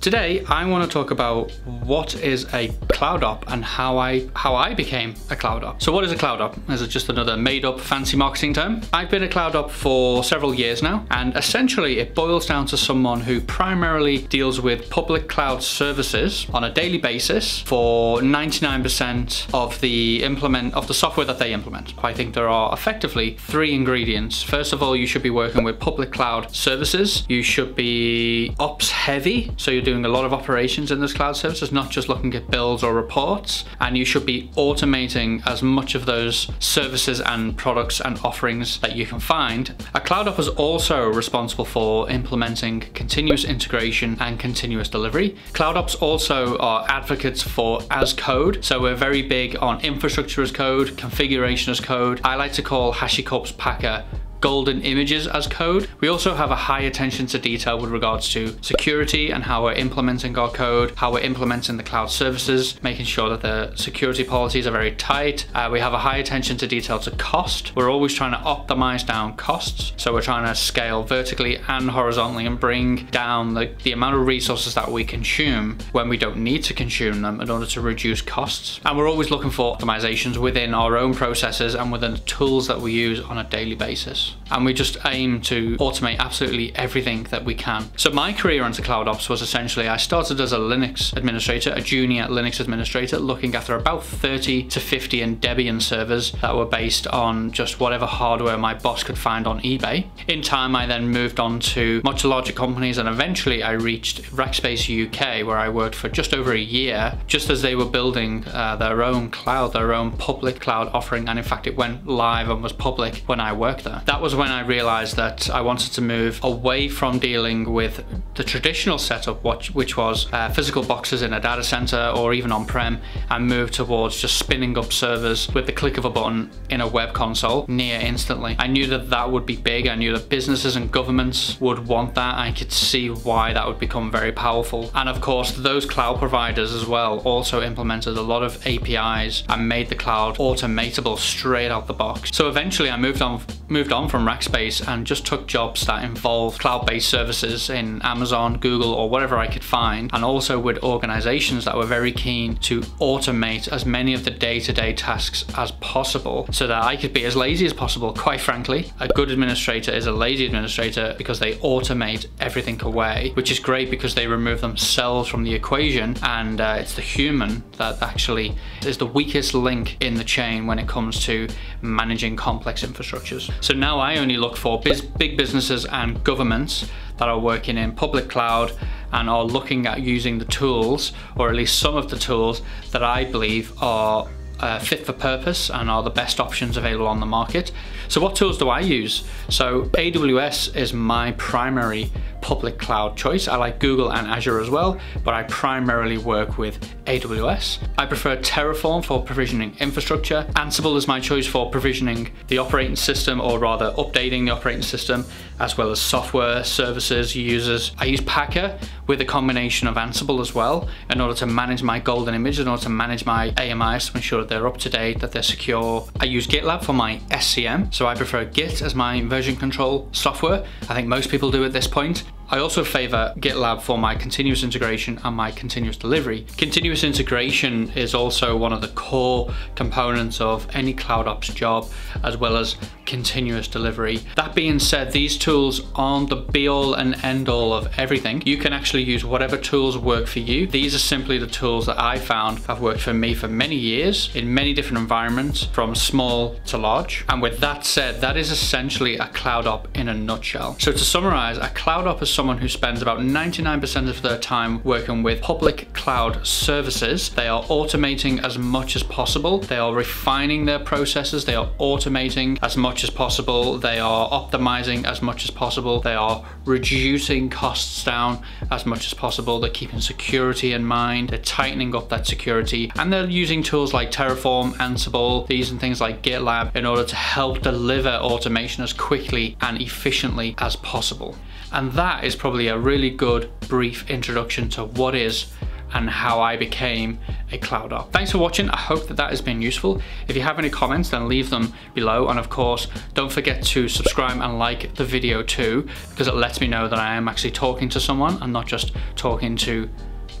Today, I want to talk about what is a cloud op and how I how I became a cloud op. So what is a cloud op? Is it just another made up fancy marketing term? I've been a cloud op for several years now, and essentially it boils down to someone who primarily deals with public cloud services on a daily basis for 99% of the implement of the software that they implement. I think there are effectively three ingredients. First of all, you should be working with public cloud services. You should be ops heavy, so you're doing a lot of operations in those cloud services, not just looking at bills or reports. And you should be automating as much of those services and products and offerings that you can find. A cloud op is also responsible for implementing continuous integration and continuous delivery. Cloud ops also are advocates for as code. So we're very big on infrastructure as code, configuration as code. I like to call HashiCorp's Packer golden images as code. We also have a high attention to detail with regards to security and how we're implementing our code, how we're implementing the cloud services, making sure that the security policies are very tight. Uh, we have a high attention to detail to cost. We're always trying to optimize down costs. So we're trying to scale vertically and horizontally and bring down the, the amount of resources that we consume when we don't need to consume them in order to reduce costs. And we're always looking for optimizations within our own processes and within the tools that we use on a daily basis and we just aim to automate absolutely everything that we can. So my career into cloud ops was essentially I started as a Linux administrator, a junior Linux administrator, looking after about 30 to 50 Debian servers that were based on just whatever hardware my boss could find on eBay. In time, I then moved on to much larger companies and eventually I reached Rackspace UK where I worked for just over a year, just as they were building uh, their own cloud, their own public cloud offering. And in fact, it went live and was public when I worked there. That was when I realized that I wanted to move away from dealing with the traditional setup, which was uh, physical boxes in a data center or even on-prem, and move towards just spinning up servers with the click of a button in a web console near instantly. I knew that that would be big. I knew that businesses and governments would want that. I could see why that would become very powerful. And of course, those cloud providers as well also implemented a lot of APIs and made the cloud automatable straight out the box. So eventually I moved on moved on from Rackspace and just took jobs that involved cloud-based services in Amazon, Google, or whatever I could find, and also with organizations that were very keen to automate as many of the day-to-day -day tasks as possible so that I could be as lazy as possible. Quite frankly, a good administrator is a lazy administrator because they automate everything away, which is great because they remove themselves from the equation and uh, it's the human that actually is the weakest link in the chain when it comes to managing complex infrastructures. So now I only look for big businesses and governments that are working in public cloud and are looking at using the tools, or at least some of the tools that I believe are uh, fit for purpose and are the best options available on the market. So what tools do I use? So AWS is my primary public cloud choice. I like Google and Azure as well, but I primarily work with AWS. I prefer Terraform for provisioning infrastructure. Ansible is my choice for provisioning the operating system or rather updating the operating system as well as software, services, users. I use Packer with a combination of Ansible as well in order to manage my golden image, in order to manage my AMIs to ensure that they're up to date, that they're secure. I use GitLab for my SCM, so I prefer Git as my version control software. I think most people do at this point. I also favor GitLab for my continuous integration and my continuous delivery. Continuous integration is also one of the core components of any cloud ops job, as well as continuous delivery. That being said, these tools aren't the be all and end all of everything. You can actually use whatever tools work for you. These are simply the tools that I found have worked for me for many years in many different environments from small to large. And with that said, that is essentially a cloud op in a nutshell. So to summarize, a cloud op is someone who spends about 99% of their time working with public cloud services. They are automating as much as possible. They are refining their processes. They are automating as much as possible. They are optimizing as much as possible. They are reducing costs down as much as possible. They're keeping security in mind. They're tightening up that security and they're using tools like Terraform, Ansible, these and things like GitLab in order to help deliver automation as quickly and efficiently as possible. And that is probably a really good brief introduction to what is and how I became a cloud op. Thanks for watching. I hope that that has been useful. If you have any comments, then leave them below. And of course, don't forget to subscribe and like the video too, because it lets me know that I am actually talking to someone and not just talking to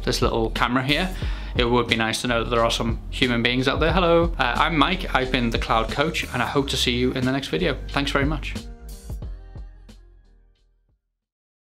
this little camera here. It would be nice to know that there are some human beings out there. Hello, uh, I'm Mike. I've been the Cloud Coach and I hope to see you in the next video. Thanks very much.